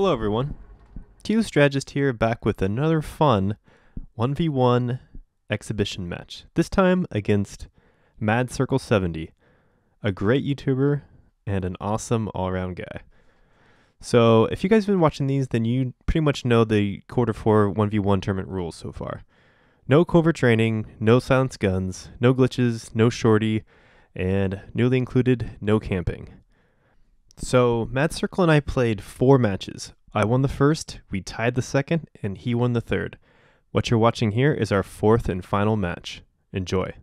Hello, everyone. Q Strategist here, back with another fun 1v1 exhibition match. This time against Madcircle 70, a great YouTuber and an awesome all around guy. So, if you guys have been watching these, then you pretty much know the quarter four 1v1 tournament rules so far. No covert training, no silenced guns, no glitches, no shorty, and newly included, no camping. So, Mad Circle and I played four matches. I won the first, we tied the second, and he won the third. What you're watching here is our fourth and final match. Enjoy.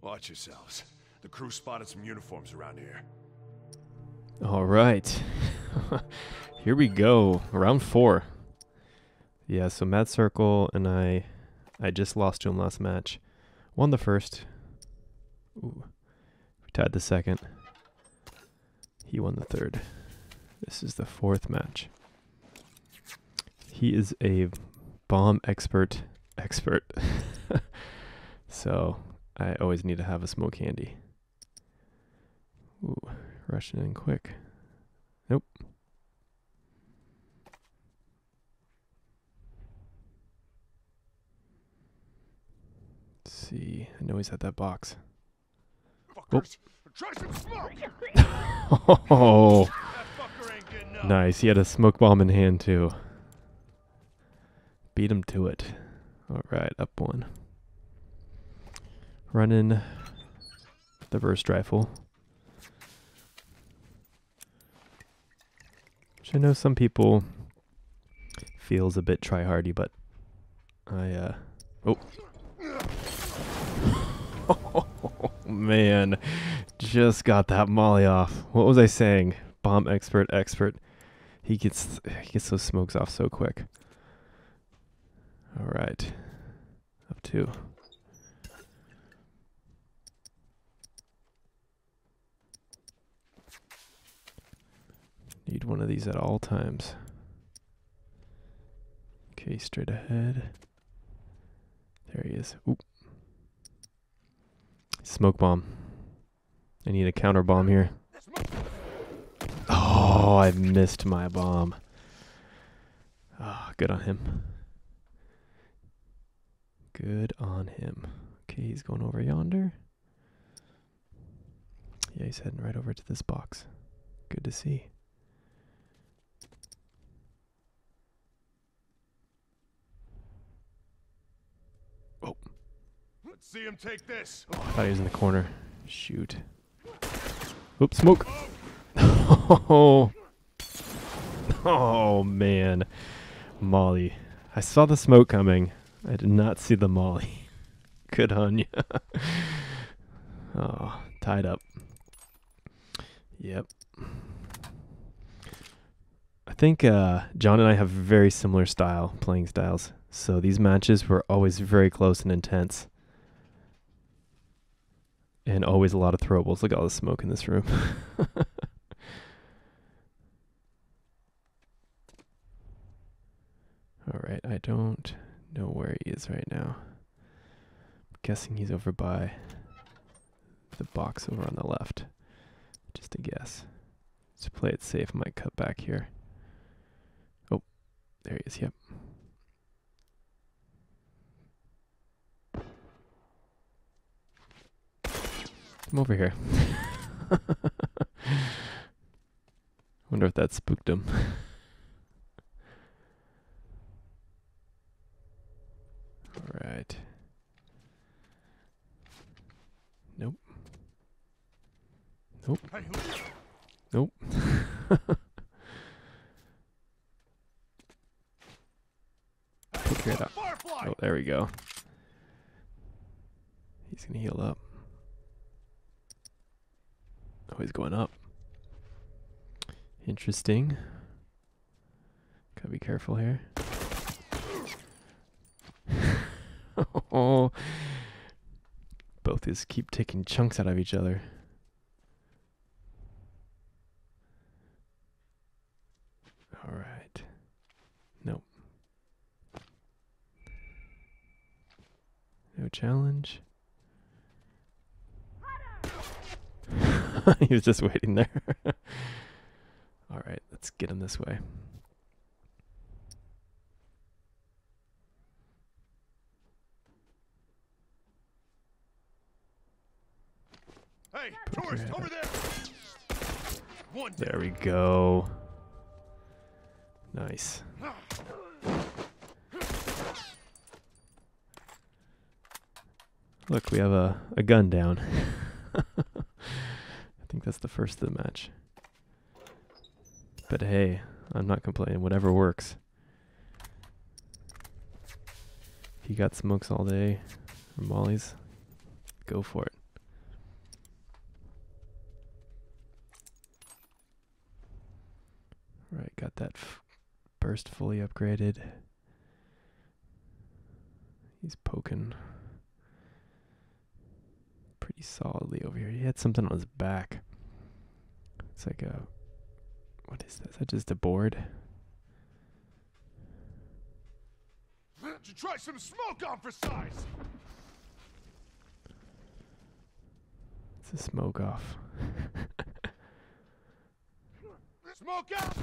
Watch yourselves. The crew spotted some uniforms around here. All right. Here we go. Round four. Yeah, so Madcircle and I I just lost to him last match. Won the first. Ooh. We tied the second. He won the third. This is the fourth match. He is a bomb expert expert. so I always need to have a smoke handy. Ooh, rushing in quick. Nope. See. I know he's at that box. Try! Oh, That fucker ain't getting up. nice. He had a smoke bomb in hand too. Beat him to it. All right, up one. Running the burst rifle. Which I know some people feels a bit tryhardy, but I uh oh. man, just got that molly off. What was I saying? Bomb expert, expert. He gets he gets those smokes off so quick. All right, up two. Need one of these at all times. Okay, straight ahead. There he is. Oop. Smoke bomb. I need a counter bomb here. Oh, I missed my bomb. Ah, good on him. Good on him. Okay, he's going over yonder. Yeah, he's heading right over to this box. Good to see. Let's see him take this. I thought he was in the corner. Shoot. Oops, smoke. Oh, oh man. Molly. I saw the smoke coming. I did not see the molly. Good on you. oh, tied up. Yep. I think uh, John and I have very similar style, playing styles. So these matches were always very close and intense and always a lot of throwables. Look at all the smoke in this room. all right, I don't know where he is right now. I'm guessing he's over by the box over on the left. Just a guess. To play it safe, I might cut back here. Oh, there he is. Yep. Come over here. Wonder if that spooked him. All right. Nope. Nope. Nope. Oh, there we go. He's gonna heal up. He's going up. Interesting. Gotta be careful here. oh, both is keep taking chunks out of each other. All right. Nope. No challenge. he was just waiting there. All right, let's get him this way. Hey, tourist, over there! One. There we go. Nice. Look, we have a, a gun down. That's the first of the match. But hey, I'm not complaining. Whatever works. If you got smokes all day or mollies, go for it. Right, got that burst fully upgraded. He's poking pretty solidly over here. He had something on his back. It's like a what is that? Is that just a board? You try some smoke on for size? It's a smoke off. Smoke out!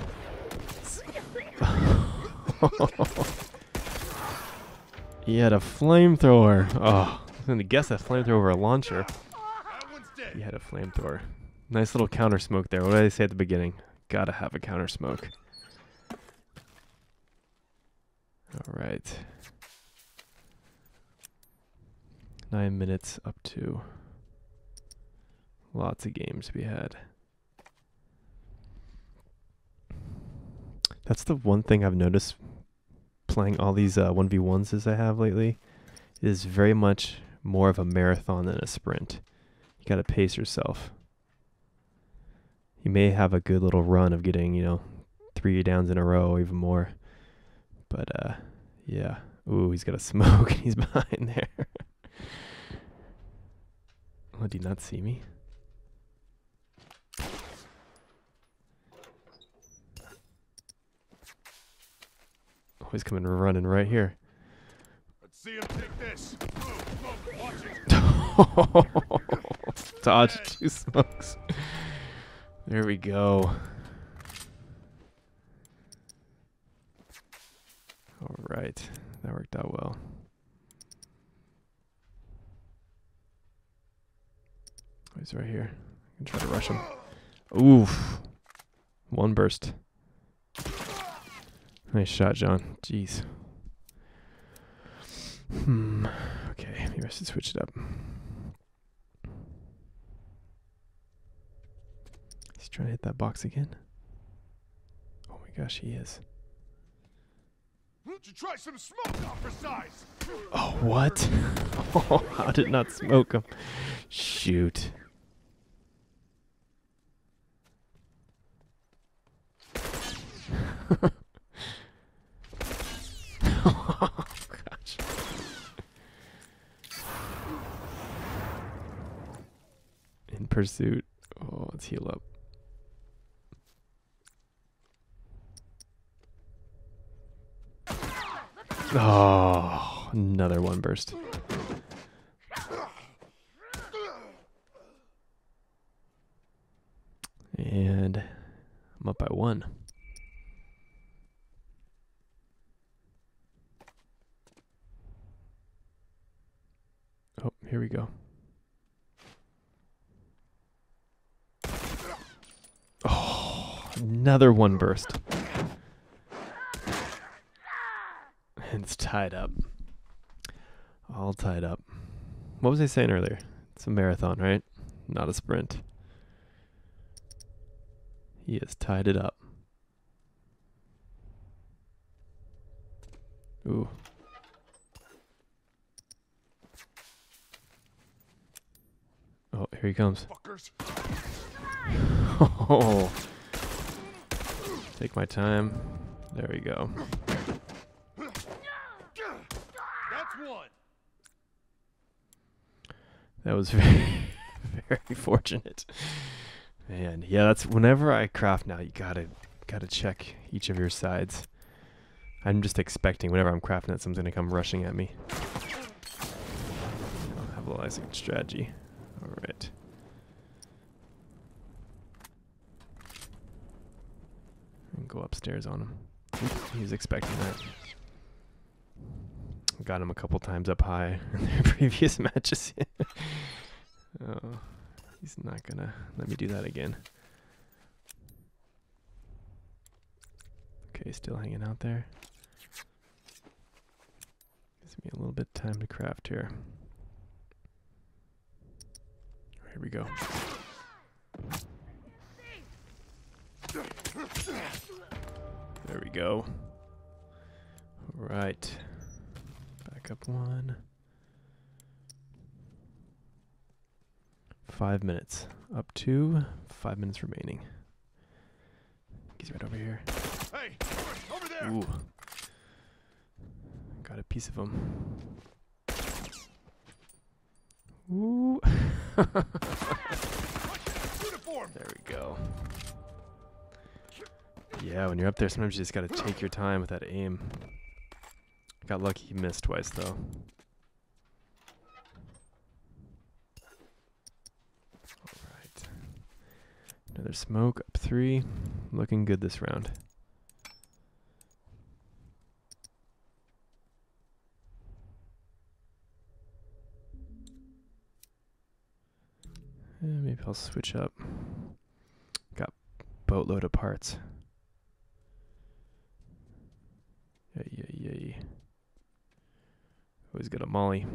he had a flamethrower. Oh, I was gonna guess a flamethrower over a launcher. That one's dead. He had a flamethrower. Nice little counter smoke there. What did I say at the beginning? Gotta have a counter smoke. All right. Nine minutes up to. Lots of games we had. That's the one thing I've noticed playing all these uh, 1v1s as I have lately is very much more of a marathon than a sprint. You got to pace yourself. You may have a good little run of getting, you know, three downs in a row, even more. But uh, yeah. Ooh, he's got a smoke. and He's behind there. oh, did he not see me? Oh, he's coming running right here. Let's see him take this. Move, move, watch it. Dodge two smokes. There we go. All right, that worked out well. Oh, he's right here. I can try to rush him. Oof. One burst. Nice shot, John. Jeez. Hmm. Okay, maybe I should switch it up. Trying to hit that box again. Oh my gosh, he is. You try some smoke on for size? Oh, what? Oh, how did not smoke him? Shoot. oh, gosh. In pursuit. Oh, let's heal up. Oh, another one burst. And I'm up by one. Oh, here we go. Oh, another one burst. And it's tied up. All tied up. What was I saying earlier? It's a marathon, right? Not a sprint. He has tied it up. Ooh. Oh, here he comes. Fuckers. Oh. Take my time. There we go. That's one. That was very, very fortunate. Man, yeah, that's whenever I craft now, you gotta gotta check each of your sides. I'm just expecting whenever I'm crafting that someone's gonna come rushing at me. I'll have a little stabilizing strategy. All right. And go upstairs on him. He's expecting that. Got him a couple times up high in their previous matches. oh, he's not gonna let me do that again. Okay, still hanging out there. Gives me a little bit of time to craft here. Here we go. There we go. All right. Back up one. Five minutes. Up two. Five minutes remaining. He's right over here. Hey, over there. Ooh. Got a piece of him. Ooh. There we go. Yeah, when you're up there, sometimes you just gotta take your time with that aim. Got lucky he missed twice, though. Alright. Another smoke, up three. Looking good this round. Eh, maybe I'll switch up. Got boatload of parts. Yay, yay, yay. Always got a molly.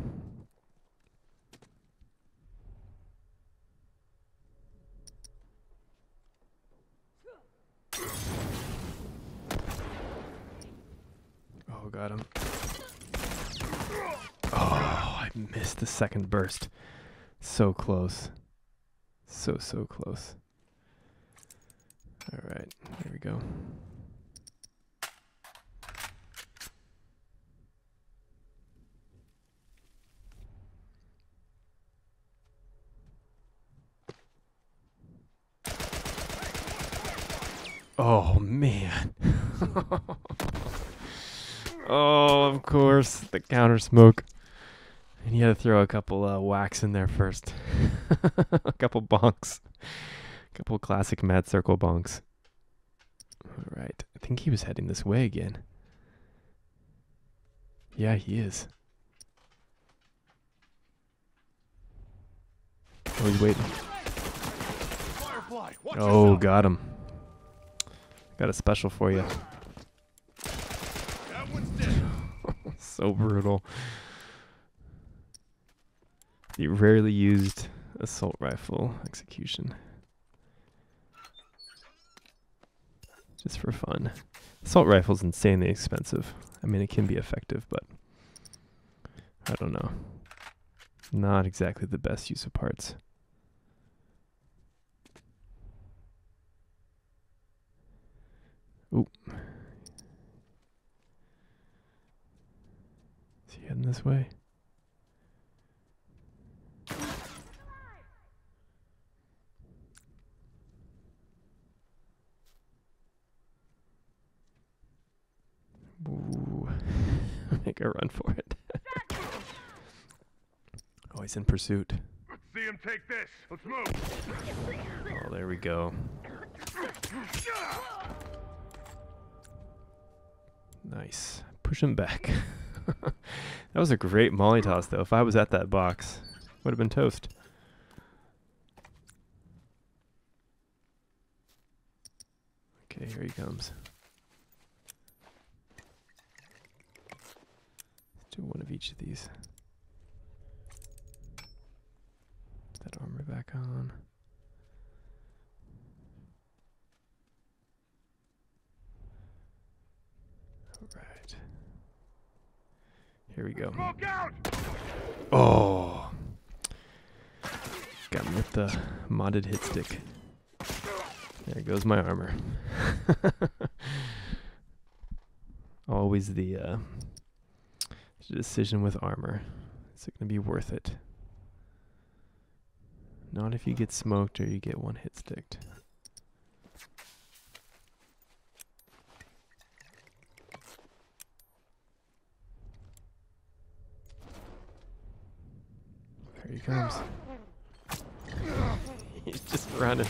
Oh, got him. Oh, I missed the second burst. So close. So, so close. All right, here we go. Oh, man. oh, of course, the counter smoke. And you had to throw a couple uh, whacks in there first. a couple bonks. A couple classic Madcircle bonks. All right. I think he was heading this way again. Yeah, he is. Oh, he's waiting. Firefly. Oh, yourself. got him. Got a special for you. That one's dead. so brutal. The rarely used assault rifle execution. Just for fun. Assault rifle's insanely expensive. I mean, it can be effective, but I don't know. Not exactly the best use of parts. Ooh. Is he heading this way? Ooh. Make a run for it. oh, he's in pursuit. See him take this. Let's move. Oh, there we go. Nice. Push him back. that was a great molly toss, though. If I was at that box, would have been toast. Okay, here he comes. Let's do one of each of these. Put that armor back on. All right. Here we go. Oh. Got him with the modded hit stick. There goes my armor. Always the uh, decision with armor. Is it going to be worth it? Not if you get smoked or you get one hit sticked. Here he comes. He's just running.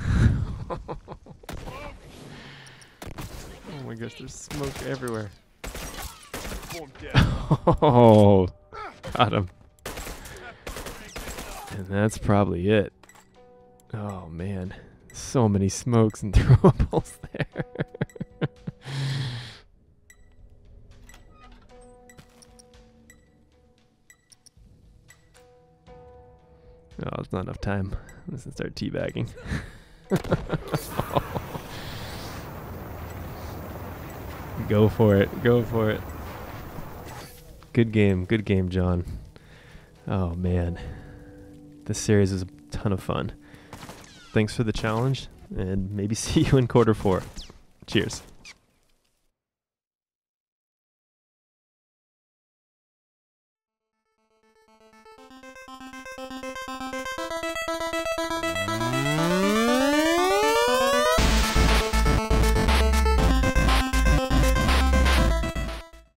oh my gosh, there's smoke everywhere. Form dead. Oh, got him. And that's probably it. Oh man, so many smokes and throwables there. It's not enough time. I'm just gonna start teabagging. Go for it. Go for it. Good game. Good game, John. Oh, man. This series is a ton of fun. Thanks for the challenge, and maybe see you in quarter four. Cheers.